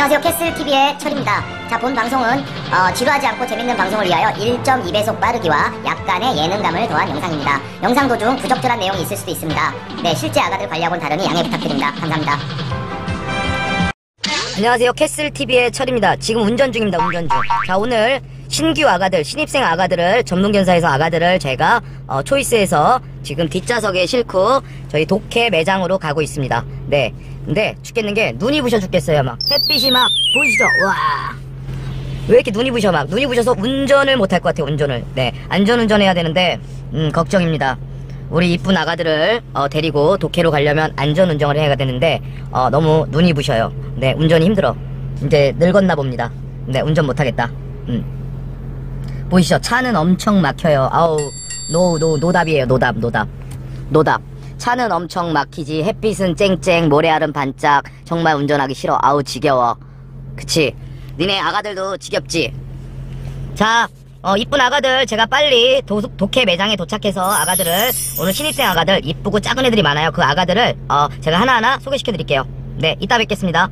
안녕하세요. 캐슬TV의 철입니다. 자, 본 방송은 어, 지루하지 않고 재밌는 방송을 위하여 1.2배속 빠르기와 약간의 예능감을 더한 영상입니다. 영상 도중 부적절한 내용이 있을 수도 있습니다. 네, 실제 아가들 관리하고는 다르니 양해 부탁드립니다. 감사합니다. 안녕하세요. 캐슬TV의 철입니다. 지금 운전 중입니다. 운전 중. 자, 오늘 신규 아가들, 신입생 아가들을 전문견사에서 아가들을 제가 어, 초이스해서 지금 뒷좌석에 싣고 저희 독해 매장으로 가고 있습니다. 네. 근데 죽겠는 게 눈이 부셔 죽겠어요. 막 햇빛이 막 보이시죠? 와. 왜 이렇게 눈이 부셔 막 눈이 부셔서 운전을 못 할 것 같아요. 운전을. 네. 안전 운전 해야 되는데 음, 걱정입니다. 우리 이쁜 아가들을 어, 데리고 독해로 가려면 안전 운전을 해야 되는데 어, 너무 눈이 부셔요. 네, 운전이 힘들어. 이제 늙었나 봅니다. 네, 운전 못하겠다. 음. 보이시죠? 차는 엄청 막혀요. 아우, 노, 노, 노답이에요. 노답, 노답. 노답. 차는 엄청 막히지. 햇빛은 쨍쨍, 모래알은 반짝. 정말 운전하기 싫어. 아우, 지겨워. 그치? 니네 아가들도 지겹지? 자, 어, 이쁜 아가들 제가 빨리 도, 독해 매장에 도착해서 아가들을 오늘 신입생 아가들 이쁘고 작은 애들이 많아요. 그 아가들을 어, 제가 하나하나 소개시켜 드릴게요. 네, 이따 뵙겠습니다.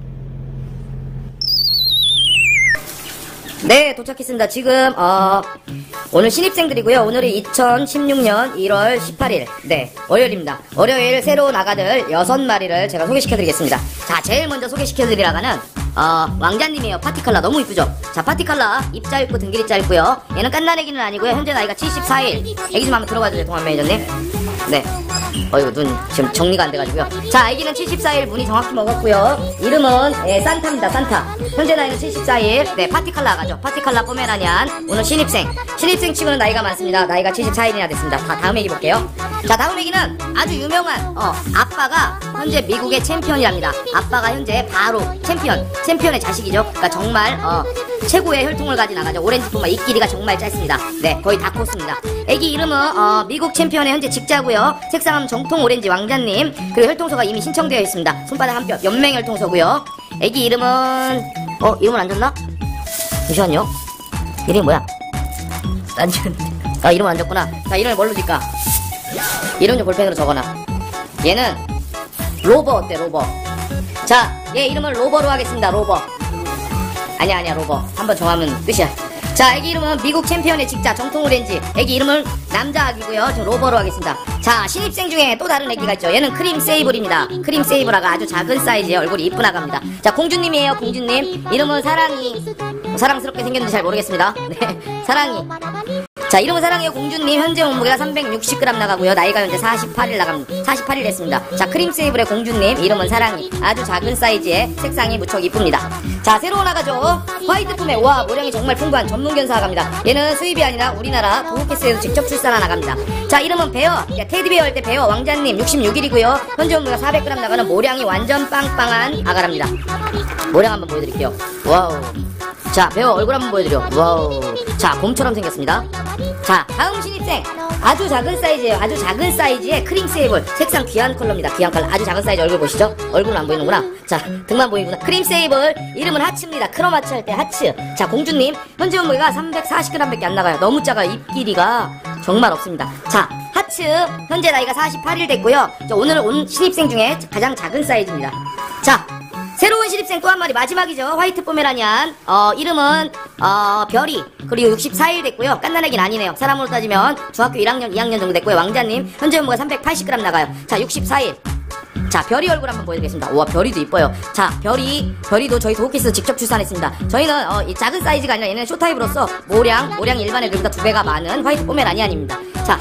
네, 도착했습니다. 지금 어, 오늘 신입생들이고요. 오늘이 2016년 1월 18일. 네, 월요일입니다. 월요일 새로운 아가들 6마리를 제가 소개시켜 드리겠습니다. 자, 제일 먼저 소개시켜 드릴 아가는 어, 왕자님이에요. 파티칼라 너무 이쁘죠? 자, 파티칼라 입 짧고 등 길이 짧고요. 얘는 깐난 애기는 아니고요. 현재 나이가 74일. 애기 좀 한번 들어봐 주세요, 동안 매니저님. 네. 어이구, 눈 지금 정리가 안 돼가지고요. 자, 애기는 74일 문이 정확히 먹었고요. 이름은 예, 산타입니다, 산타. 현재 나이는 74일. 네, 파티칼라 아가죠. 파티칼라 포메라니안. 오늘 신입생. 신입생 치고는 나이가 많습니다. 나이가 74일이나 됐습니다. 다, 다음 애기 볼게요. 자, 다음 애기는 아주 유명한, 어, 아빠가 현재 미국의 챔피언이랍니다. 아빠가 현재 바로 챔피언. 챔피언의 자식이죠. 그러니까 정말 어, 최고의 혈통을 가진 아가죠. 오렌지 폼아 입 길이가 정말 짧습니다. 네, 거의 다 컸습니다. 애기 이름은 어, 미국 챔피언의 현재 직자고요. 색상은 정통 오렌지 왕자님. 그리고 혈통서가 이미 신청되어 있습니다. 손바닥 한 뼘, 연맹 혈통서고요. 애기 이름은 어 이름은 안 줬나? 잠시만요. 이름이 뭐야? 안 줬는데. 아 이름 안 줬구나. 자 이름을 뭘로 줄까? 이름 좀 볼펜으로 적어놔. 얘는 로버 어때 로버? 자, 얘 이름은 로버로 하겠습니다. 로버. 아니야, 아니야, 로버. 한 번 정하면 끝이야. 자, 애기 이름은 미국 챔피언의 직자 정통 오렌지. 애기 이름은 남자 아기고요. 저 로버로 하겠습니다. 자, 신입생 중에 또 다른 애기가 있죠. 얘는 크림 세이블입니다. 크림 세이블아가 아주 작은 사이즈의 얼굴이 이쁜 아가입니다. 자, 공주님이에요, 공주님. 이름은 사랑이. 사랑스럽게 생겼는지 잘 모르겠습니다. 네, 사랑이. 자, 이름은 사랑이에요 공주님. 현재 몸무게가 360g 나가고요. 나이가 현재 48일 나갑니다. 48일 됐습니다. 자, 크림 세이블의 공주님. 이름은 사랑이. 아주 작은 사이즈의 색상이 무척 이쁩니다. 자, 새로운 아가죠. 화이트 포메 와, 모량이 정말 풍부한 전문 견사 아가입니다. 얘는 수입이 아니라 우리나라 도그캐슬에서 직접 출산한 아가입니다. 자, 이름은 베어. 야, 테디베어 할 때 베어 왕자님 66일이고요. 현재 몸무게가 400g 나가는 모량이 완전 빵빵한 아가랍니다. 모량 한번 보여드릴게요. wow. 자, 베어 얼굴 한번 보여드려. wow. 자, 곰처럼 생겼습니다. 자, 다음 신입생. 아주 작은 사이즈예요. 아주 작은 사이즈의 크림 세이블. 색상 귀한 컬러입니다. 귀한 컬러. 아주 작은 사이즈 얼굴 보시죠? 얼굴은 안 보이는구나. 자, 등만 보이구나. 크림 세이블. 이름은 하츠입니다. 크롬하츠 할 때 하츠. 자, 공주님. 현재 몸무게가 340g밖에 안 나가요. 너무 작아요. 입 길이가 정말 없습니다. 자, 하츠. 현재 나이가 48일 됐고요. 자, 오늘 온 신입생 중에 가장 작은 사이즈입니다. 자, 새로운 신입생 또 한 마리 마지막이죠. 화이트 포메라니안. 어, 이름은 어, 별이. 그리고 64일 됐고요. 깐난애긴 아니네요. 사람으로 따지면 중학교 1학년, 2학년 정도 됐고요. 왕자님. 현재 몸무게 380g 나가요. 자, 64일. 자, 별이 얼굴 한번 보여드리겠습니다. 우와, 별이도 이뻐요. 자, 별이, 별이도 저희 도호키스 직접 출산했습니다. 저희는, 어, 이 작은 사이즈가 아니라 얘는 쇼타입으로서 모량, 모량 일반 애들보다 두 배가 많은 화이트 포메라니안입니다. 자,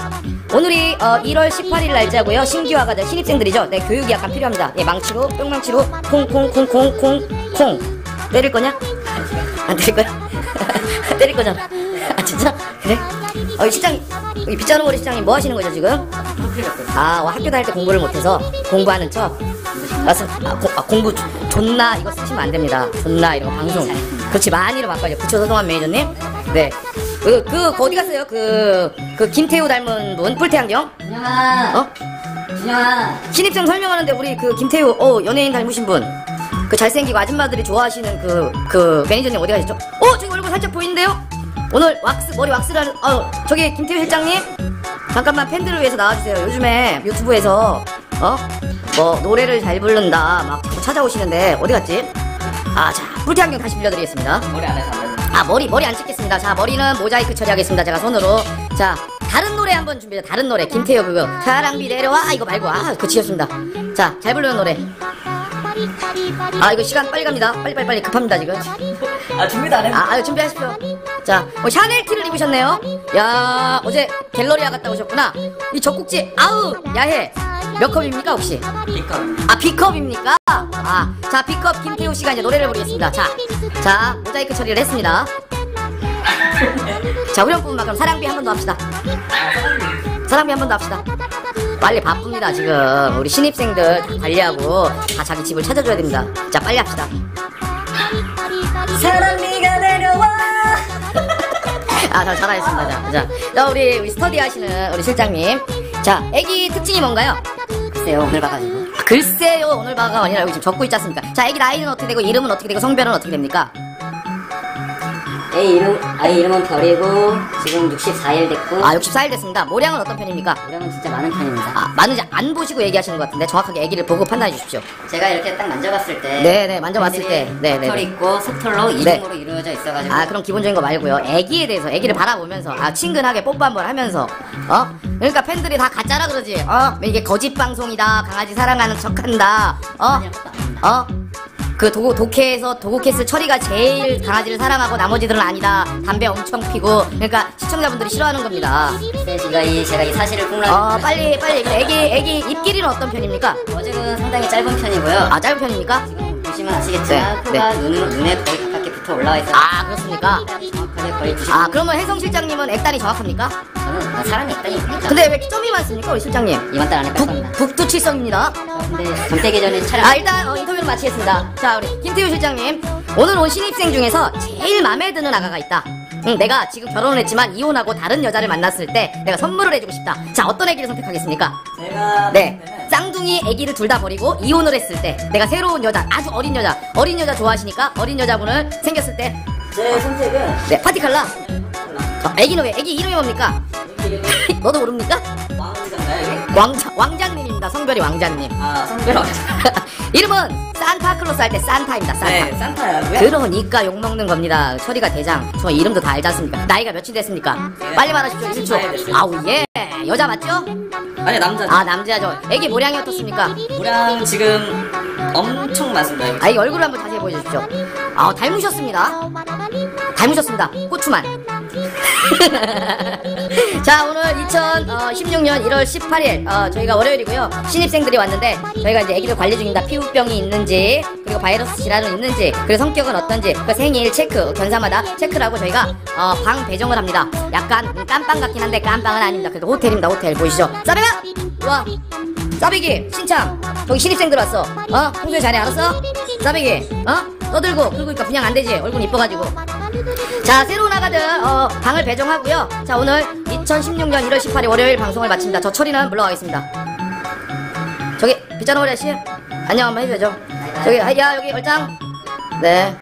오늘이, 어, 1월 18일 날짜고요 신규 아가들, 신입생들이죠. 네, 교육이 약간 필요합니다. 예, 망치로, 뿅망치로, 콩, 콩, 콩, 콩, 콩, 콩. 때릴 거냐? 안 때릴 거야? 때릴 거잖아. 아, 진짜? 그래? 어, 이 시장, 이 빗자루머리 시장님 뭐 하시는 거죠, 지금? 아, 어, 학교 다닐 때 공부를 못해서 공부하는 척. 맞습 아, 고- 아, 공부 조- 존나 이거 쓰시면 안 됩니다. 존나 이런 거 방송. 그렇지 많이로. 그쵸, 서동환 매니저님? 네. 그, 그, 그 어디 갔어요? 그, 그 김태우 닮은 분? 뿔테안경? 준영아, 어? 준영아. 신입생 설명하는데 우리 그 김태우, 어, 연예인 닮으신 분. 그 잘생기고 아줌마들이 좋아하시는 그, 그 매니저님 어디 가셨죠? 어, 저기 얼굴 살짝 보이는데요? 오늘 왁스, 머리 왁스를 하는, 어, 저기 김태우 실장님? 잠깐만 팬들을 위해서 나와주세요. 요즘에 유튜브에서, 어? 뭐, 노래를 잘 부른다. 막 찾아오시는데, 어디 갔지? 아, 자, 뿔테 안경 다시 빌려드리겠습니다. 머리 안에서. 아, 머리, 머리 안 찍겠습니다. 자, 머리는 모자이크 처리하겠습니다. 제가 손으로. 자, 다른 노래 한번 준비해. 다른 노래. 김태호 그거. 사랑비 내려와. 이거 말고. 아, 그거 지웠습니다. 자, 잘 부르는 노래. 아, 이거 시간 빨리 갑니다. 빨리, 빨리, 빨리. 급합니다, 지금. 아 준비도 안 했는데. 아, 아유, 준비하십시오. 자, 어, 샤넬 티를 입으셨네요. 야, 어제 갤러리아 갔다 오셨구나. 이 젖꼭지, 아우, 야해. 몇 컵입니까, 혹시? 이거. 아, B컵입니까? 아, 자, B컵 김태우 씨가 이제 노래를 부르겠습니다. 자, 자, 모자이크 처리를 했습니다. 자, 후렴부분만 그럼 사랑비 한 번 더 합시다. 사랑비 한 번 더 합시다. 빨리 바쁩니다, 지금. 우리 신입생들 다 관리하고 다 자기 집을 찾아줘야 됩니다. 자, 빨리 합시다. 사랑비가 내려와. 아, 자, 잘하셨습니다. 자, 자, 우리 스터디 하시는 우리 실장님. 자, 애기 특징이 뭔가요? 글쎄요 오늘 봐가지고. 아, 글쎄요, 오늘 바가 아니라 여기 지금 적고 있지 않습니까? 자, 애기 나이는 어떻게 되고, 이름은 어떻게 되고, 성별은 어떻게 됩니까? 애 이름, 아이 이름은 별이고, 지금 64일 됐고, 아, 64일 됐습니다. 모량은 어떤 편입니까? 이름은 진짜 많은 편입니다. 아, 많은지 안 보시고 얘기하시는 것 같은데, 정확하게 애기를 보고 판단해 주십시오. 제가 이렇게 딱 만져봤을 때, 네네, 만져봤을 때. 네네네. 털 있고, 속털로 이중으로 이루어져 있어가지고, 아, 그럼 기본적인 거 말고요. 애기에 대해서, 애기를 바라보면서, 아, 친근하게 뽀뽀 한번 하면서, 어? 그러니까 팬들이 다 가짜라 그러지, 어? 이게 거짓 방송이다, 강아지 사랑하는 척 한다, 어? 어? 그 도, 독해에서 도곡했을 철이가 제일 강아지를 사랑하고 나머지들은 아니다. 담배 엄청 피고. 그러니까 시청자분들이 싫어하는 겁니다. 네, 제가 이, 제가 이 사실을 폭로하고, 어, 빨리, 빨리. 애기, 애기 입길이는 어떤 편입니까? 어제는 상당히 짧은 편이고요. 아, 짧은 편입니까? 지금 보시면 아시겠지만, 네, 코가 눈, 눈에 거의 가깝게 붙어 올라와 있어요. 아, 그렇습니까? 거의 90. 아, 그러면 혜성 실장님은 액단이 정확합니까? 저는 아, 사람이 있다니 있으니까. 근데 왜 점이 많습니까, 우리 실장님? 이번 달 안에 겁니다. 북두칠성입니다. 근데 점 떼기 전에 촬영. 아, 일단 어, 인터뷰를 마치겠습니다. 자, 우리 김태우 실장님. 오늘 온 신입생 중에서 제일 마음에 드는 아가가 있다. 응, 내가 지금 결혼을 했지만 이혼하고 다른 여자를 만났을 때 내가 선물을 해주고 싶다. 자, 어떤 애기를 선택하겠습니까? 제가 네. 쌍둥이 애기를 둘 다 버리고 이혼을 했을 때 내가 새로운 여자, 아주 어린 여자, 어린 여자 좋아하시니까 어린 여자분을 생겼을 때 제 선택은 네, 파티 칼라. 어, 애기는 왜? 애기 이름이 뭡니까? 너도 모릅니까? 왕자인가요? 왕자, 왕자님입니다. 성별이 왕자님. 아 성별 왕자. 이름은 산타클로스 할 때 산타입니다. 산타. 네 산타야고요. 그러니까 욕 먹는 겁니다. 철이가 대장. 저 이름도 다 알지 않습니까? 나이가 몇이 됐습니까? 빨리 말하십시오. 1초. 아우, 예. 여자 맞죠? 아니 남자. 아, 남자죠. 애기 모량이 어떻습니까? 모량 지금 엄청 많습니다. 아, 이 얼굴 한번 자세히 보여주십시오. 아, 닮으셨습니다. 닮으셨습니다. 고추만. 자, 오늘 2016년 1월 18일, 어, 저희가 월요일이고요. 신입생들이 왔는데, 저희가 이제 애기들 관리 중입니다. 피부병이 있는지, 그리고 바이러스 질환은 있는지, 그리고 성격은 어떤지, 그 생일 체크, 견사마다 체크라고 저희가, 어, 방 배정을 합니다. 약간 음, 깜빵 같긴 한데, 깜빵은 아닙니다. 그래도 호텔입니다, 호텔. 보이시죠? 싸베가! 와! 싸베기! 신창! 저기 신입생들 왔어. 어? 평소에 잘해, 알았어? 싸베기! 어? 떠들고, 긁으니까 그냥 안 되지. 얼굴 이뻐가지고. 자, 새로운 아가들, 어, 방을 배정하고요. 자, 오늘 2016년 1월 18일 월요일 방송을 마칩니다. 저 철이는 물러가겠습니다. 저기, 빗자노래 씨? 안녕 한번 해줘야죠. 저기, 아, 야, 여기 얼짱. 네.